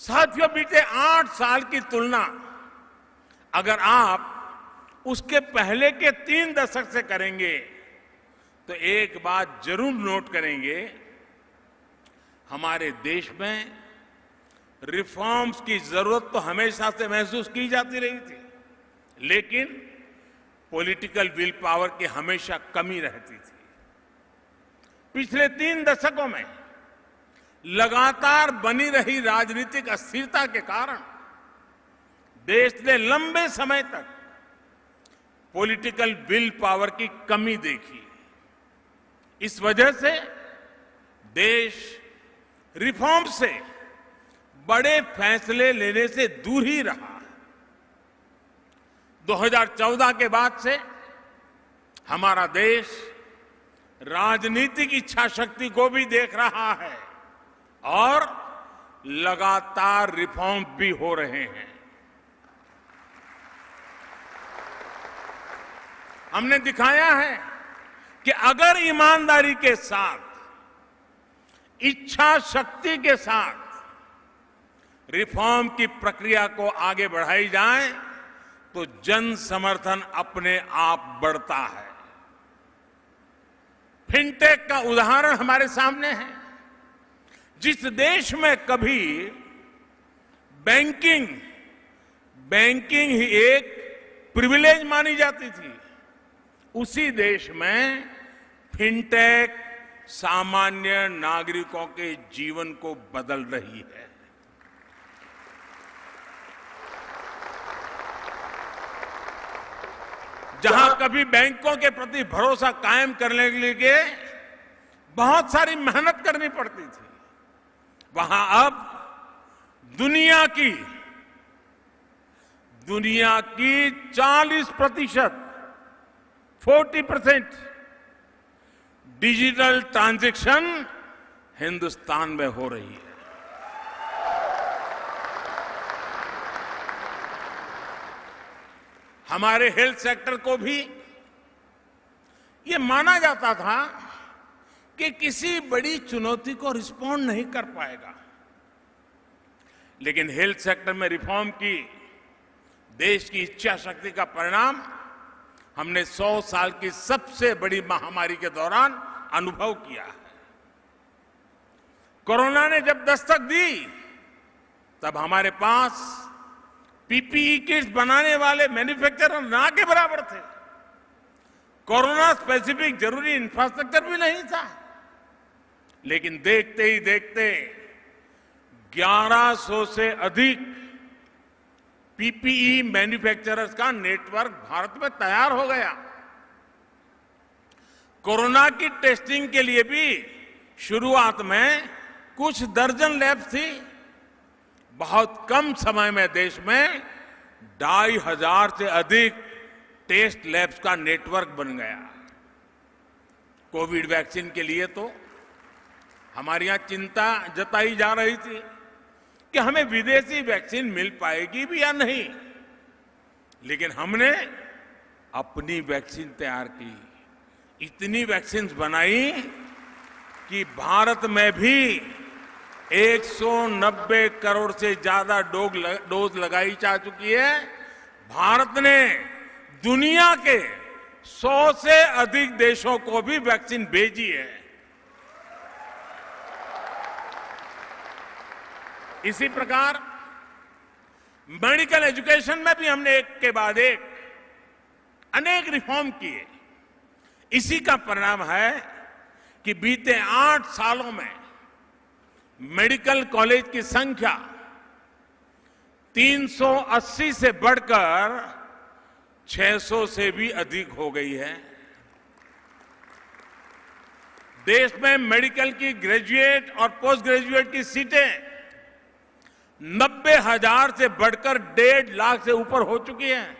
साथियों, बीते आठ साल की तुलना अगर आप उसके पहले के तीन दशक से करेंगे तो एक बात ज़रूर नोट करेंगे, हमारे देश में रिफॉर्म्स की ज़रूरत तो हमेशा से महसूस की जाती रही थी, लेकिन पॉलिटिकल विल पावर की हमेशा कमी रहती थी। पिछले तीन दशकों में लगातार बनी रही राजनीतिक अस्थिरता के कारण देश ने लंबे समय तक पॉलिटिकल विल पावर की कमी देखी। इस वजह से देश रिफॉर्म से बड़े फैसले लेने से दूर ही रहा। 2014 के बाद से हमारा देश राजनीतिक इच्छा शक्ति को भी देख रहा है। और लगातार रिफॉर्म भी हो रहे हैं। हमने दिखाया है कि अगर ईमानदारी के साथ इच्छा शक्ति के साथ रिफॉर्म की प्रक्रिया को आगे बढ़ाई जाए तो जन समर्थन अपने आप बढ़ता है। फिनटेक का उदाहरण हमारे सामने है। जिस देश में कभी बैंकिंग बैंकिंग ही एक प्रिविलेज मानी जाती थी, उसी देश में फिनटेक सामान्य नागरिकों के जीवन को बदल रही है। जहाँ कभी बैंकों के प्रति भरोसा कायम करने के लिए बहुत सारी मेहनत करनी पड़ती थी। वहाँ अब दुनिया की दुनिया की 40 प्रतिशत 40 परसेंट डिजिटल ट्रांजैक्शन हिंदुस्तान में हो रही है। हमारे हेल्थ सेक्टर को भी ये माना जाता था कि किसी बड़ी चुनौती को रिस्पॉन्ड नहीं कर पाएगा। लेकिन हेल्थ सेक्टर में रिफॉर्म की देश की इच्छा शक्ति का परिणाम हमने 100 साल की सबसे बड़ी महामारी के दौरान अनुभव किया है। कोरोना ने जब दस्तक दी, तब हमारे पास पीपीई किट्स बनाने वाले मैन्युफैक्चरर ना के बराबर थे। कोरोना स्पेसिफिक ज़रूरी इंफ्रास्ट्रक्चर भी नहीं था। लेकिन देखते ही देखते 1100 से अधिक पीपीई मैन्युफैक्चरर्स का नेटवर्क भारत में तैयार हो गया। कोरोना की टेस्टिंग के लिए भी शुरुआत में कुछ दर्जन लैब थी। बहुत कम समय में देश में ढाई हज़ार से अधिक टेस्ट लैब्स का नेटवर्क बन गया। कोविड वैक्सीन के लिए तो हमारे यहाँ चिंता जताई जा रही थी कि हमें विदेशी वैक्सीन मिल पाएगी भी या नहीं। लेकिन हमने अपनी वैक्सीन तैयार की। इतनी वैक्सीन बनाई कि भारत में भी 190 करोड़ से ज़्यादा डोज लगाई जा चुकी है। भारत ने दुनिया के 100 से अधिक देशों को भी वैक्सीन भेजी है। इसी प्रकार मेडिकल एजुकेशन में भी हमने एक के बाद एक अनेक रिफॉर्म किए। इसी का परिणाम है कि बीते आठ सालों में मेडिकल कॉलेज की संख्या 380 से बढ़कर 600 से भी अधिक हो गई है। देश में मेडिकल की ग्रेजुएट और पोस्ट ग्रेजुएट की सीटें नब्बे हज़ार से बढ़कर डेढ़ लाख से ऊपर हो चुकी हैं।